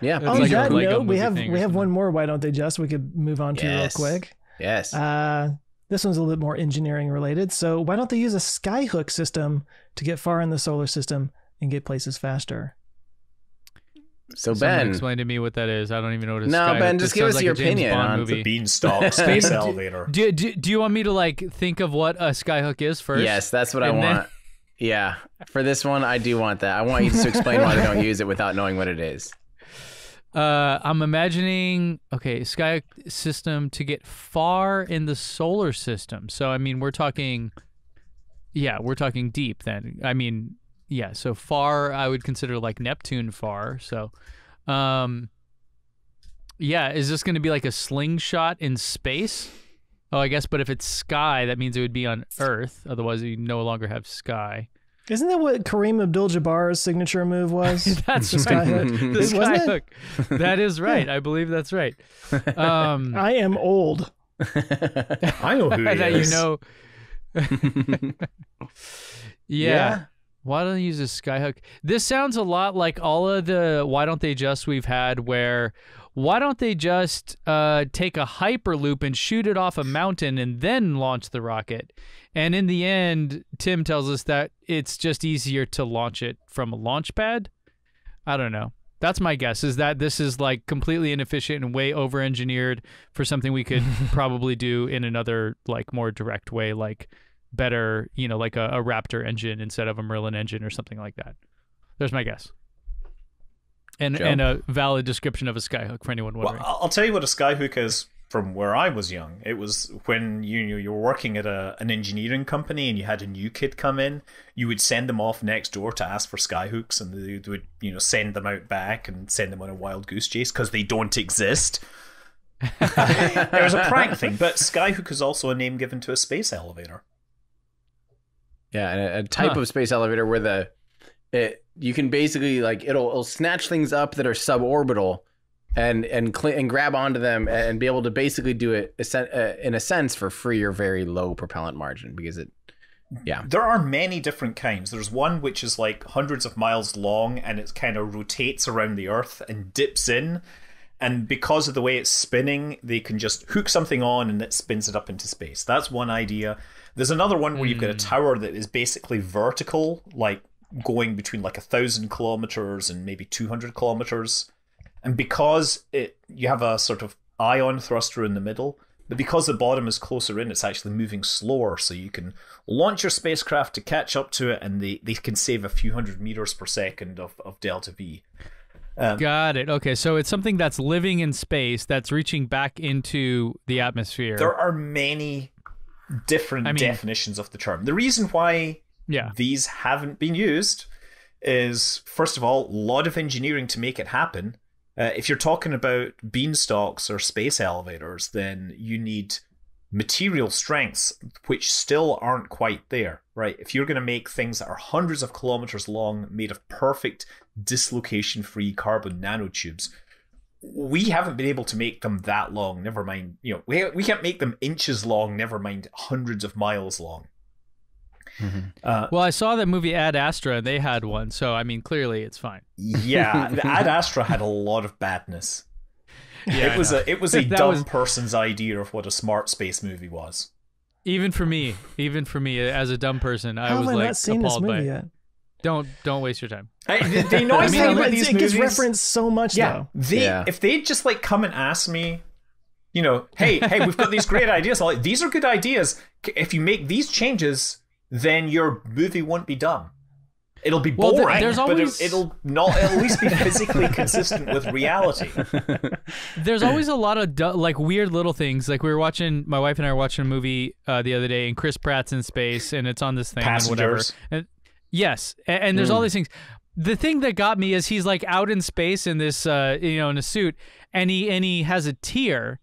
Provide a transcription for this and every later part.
Yeah. It's On like that Lego note, we have we have something. one more. Why don't they just? We could move on to Yes. real quick. Yes. Uh, this one's a little bit more engineering related. So why don't they use a skyhook system to get far in the solar system and get places faster? so Someone Ben, explain to me what that is. I don't even know what a No, skyhook- Ben, just give us like your opinion Bond on the movie. Beanstalk space elevator. Do, do, do you want me to like think of what a skyhook is first? yes, that's what I And then- want. Yeah, for this one, I do want that. I want you to explain why they don't use it without knowing what it is. Uh, I'm imagining okay, sky system to get far in the solar system. So I mean, we're talking, yeah, we're talking deep. Then I mean, yeah, so far I would consider like Neptune far. So, um, yeah, is this going to be like a slingshot in space? Oh, I guess, but if it's sky, that means it would be on Earth. Otherwise, you no longer have sky. Isn't that what Kareem Abdul-Jabbar's signature move was? That's The right. skyhook. The Wasn't skyhook. That is right. I believe that's right. Um, I am old. I know who he that is. you know. yeah. Yeah. Why don't they use a skyhook? This sounds a lot like all of the why don't they just we've had where why don't they just uh, take a hyperloop and shoot it off a mountain and then launch the rocket? And in the end, Tim tells us that it's just easier to launch it from a launch pad. I don't know. That's my guess is that this is like completely inefficient and way over engineered for something we could probably do in another like more direct way, like better, you know, like a, a Raptor engine instead of a Merlin engine or something like that. There's my guess. And Joe? and a valid description of a skyhook for anyone wondering. I'll I'll tell you what a skyhook is from where I was young. It was when you you you were working at a, an engineering company and you had a new kid come in. You would send them off next door to ask for skyhooks, and they would you know send them out back and send them on a wild goose chase because they don't exist. it was a prank thing, but skyhook is also a name given to a space elevator. Yeah, and a, a type Huh. of space elevator where the it you can basically like it'll it'll snatch things up that are suborbital and and cl- and grab onto them and be able to basically do it a sen- uh, in a sense for free or very low propellant margin because it yeah There are many different kinds. There's one which is like hundreds of miles long and it kind of rotates around the Earth and dips in. And because of the way it's spinning, they can just hook something on and it spins it up into space. That's one idea. There's another one where you've got a hmm. tower that is basically vertical, like going between like a thousand kilometers and maybe 200 kilometers. And because it, you have a sort of ion thruster in the middle, but because the bottom is closer in, it's actually moving slower. So you can launch your spacecraft to catch up to it, and they, they can save a few hundred meters per second of, of delta V. Got it. Okay, so it's something that's living in space that's reaching back into the atmosphere. There are many different I mean- definitions of the term. The reason why yeah. these haven't been used is, first of all, a lot of engineering to make it happen. Uh, if you're talking about beanstalks or space elevators, then you need material strengths which still aren't quite there, right? If you're going to make things that are hundreds of kilometers long, made of perfect dislocation free carbon nanotubes, we haven't been able to make them that long, never mind, you know, we, we can't make them inches long, never mind hundreds of miles long. Uh, Well, I saw that movie Ad Astra and they had one, so I mean clearly it's fine. Yeah, Ad Astra had a lot of badness. Yeah, it was a it was a dumb was- person's idea of what a smart space movie was. Even for me, even for me as a dumb person, I How was like not seen this appalled by movie it. yet? Don't don't waste your time. I, they, they know I I mean, about it, these it gets movies. referenced so much Yeah, though. they Yeah. if they just like come and ask me, you know, hey, hey, we've got these great ideas. I'm like, these are good ideas. If you make these changes, then your movie won't be dumb. It'll be Well, boring, there's but always- it, it'll not it'll at least be physically consistent with reality. There's always a lot of du- like weird little things. Like we were watching, my wife and I were watching a movie uh, the other day, and Chris Pratt's in space, and it's on this thing and whatever. And yes, and, and there's all these things. The thing that got me is he's like out in space in this, uh, you know, in a suit, and he and he has a tear,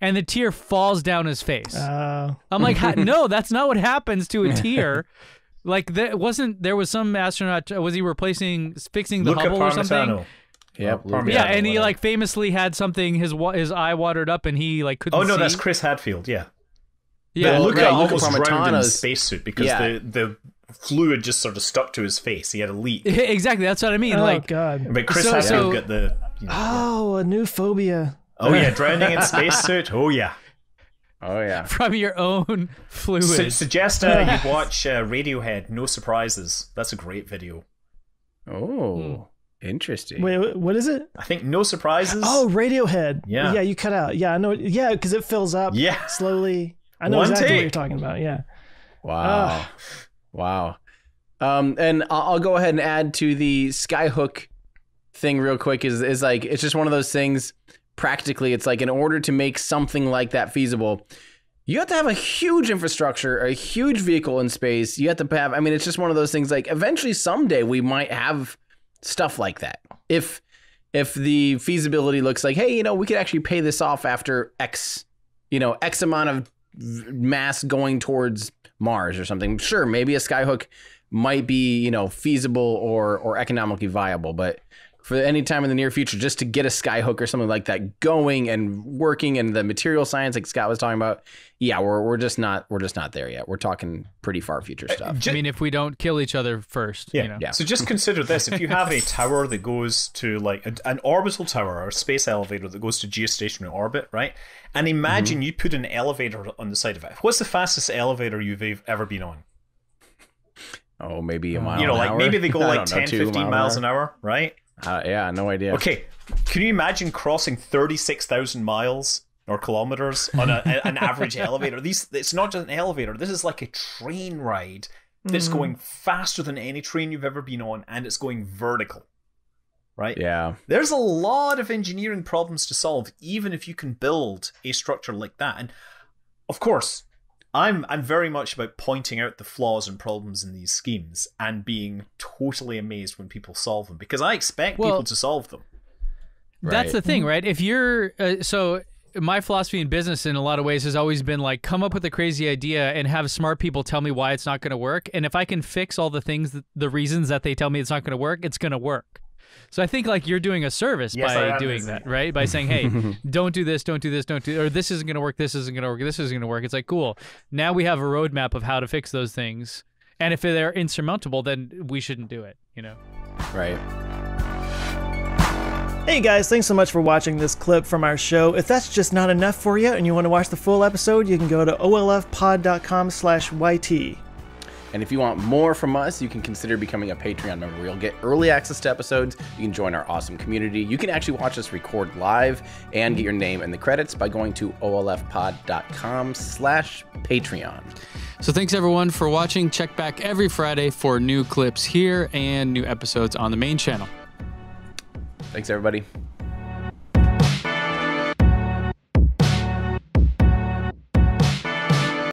and the tear falls down his face. Uh, I'm like, no, that's not what happens to a tear. Like that wasn't there was some astronaut was he replacing fixing the Luca Hubble or something? Parmitano. Yep, Oh, Yeah, and he like famously had something his his eye watered up and he like couldn't Oh no, see. that's Chris Hadfield. Yeah. yeah, But Luca right, Luca almost drowned in a Parmitano's- spacesuit because Yeah. the, the fluid just sort of stuck to his face. He had a leak. exactly. That's what I mean. oh like, god. But Chris So- Hadfield so- got the. You know, Oh, a new phobia. oh yeah, drowning in spacesuit. Oh yeah. Oh yeah. from your own fluid. Su- suggest uh, you watch uh, Radiohead. No surprises. That's a great video. Oh, interesting. Wait, wait, what is it? I think no surprises. Oh, Radiohead. Yeah. Yeah, you cut out. Yeah, I know. Yeah, because it fills up Yeah. slowly. I know One exactly what you're talking about. Yeah. Wow. Wow. Um, and I'll, I'll go ahead and add to the skyhook thing real quick is is like it's just one of those things practically it's like in order to make something like that feasible you have to have a huge infrastructure a huge vehicle in space. You have to have i mean it's just one of those things like eventually someday we might have stuff like that. If if the feasibility looks like hey you know we could actually pay this off after x you know x amount of mass going towards mars or something. Sure maybe a skyhook might be you know feasible or or economically viable but for any time in the near future just to get a skyhook or something like that going and working and the material science like scott was talking about yeah we're, we're just not we're just not there yet we're talking pretty far future stuff Ju- I mean, if we don't kill each other first, Yeah. you know. Yeah. So just consider this: if you have a tower that goes to like a, an orbital tower or a space elevator that goes to geostationary orbit, right? And imagine Mm-hmm. you put an elevator on the side of it. What's the fastest elevator you've ever been on? oh maybe a mile you know, an like hour? maybe they go like don't know, 10, two 15 miles an hour, right? Uh, yeah no idea Okay, can you imagine crossing thirty-six thousand miles or kilometers on a, an average elevator? These it's not just an elevator. This is like a train ride that's Mhm. going faster than any train you've ever been on, and it's going vertical. Right? yeah There's a lot of engineering problems to solve, even if you can build a structure like that. And of course, I'm I'm very much about pointing out the flaws and problems in these schemes and being totally amazed when people solve them because I expect Well- people to solve them. That's Right. the thing, right? If you're uh, so my philosophy in business in a lot of ways has always been like come up with a crazy idea and have smart people tell me why it's not going to work and if I can fix all the things that, the reasons that they tell me it's not going to work, it's going to work. So I think like you're doing a service Yes, by am doing that, right? By saying, "Hey, don't do this, don't do this, don't do or this isn't going to work, this isn't going to work, this isn't going to work." It's like, "Cool. Now we have a roadmap of how to fix those things." And if they're insurmountable, then we shouldn't do it, you know. right Hey guys, thanks so much for watching this clip from our show. If that's just not enough for you and you want to watch the full episode, you can go to olfpod.com slash YT. And if you want more from us, you can consider becoming a Patreon member. You'll get early access to episodes. You can join our awesome community. You can actually watch us record live and get your name in the credits by going to olfpod.com slash Patreon. So thanks everyone for watching. Check back every Friday for new clips here and new episodes on the main channel. Thanks, everybody.